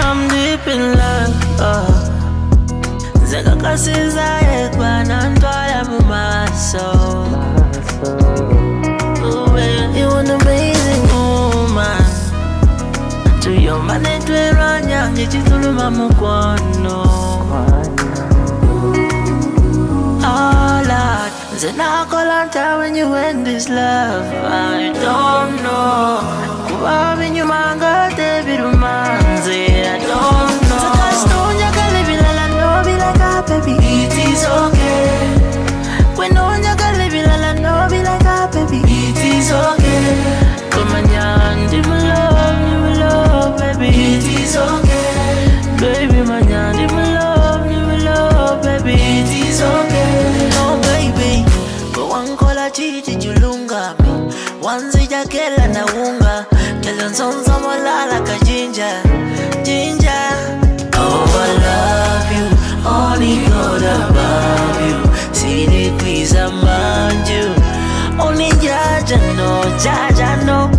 I'm deep in love. Oh. Zekakasiza ekwana ntwala mu maso. Ooh, you an amazing woman. Tuyomba netwerwa nyange chituluma Lord, nze nakola nta when you end this love. I don't wankola chichi chulungami wanzija kela na unga. Kela nsonsa molala kajinja jinja Oh I love you, only God above you. Sidi kwiza manju Only Jaja no, Jaja no.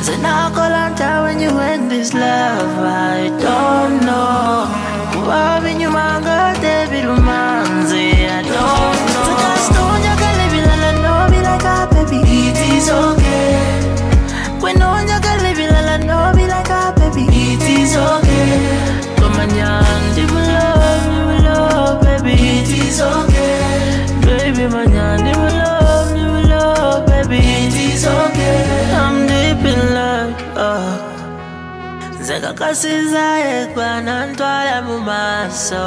Nze nakola nta when you end this love I don't know. Kuba binyuma ngate birumanze Zekakasiza ekwana ntwala mu maso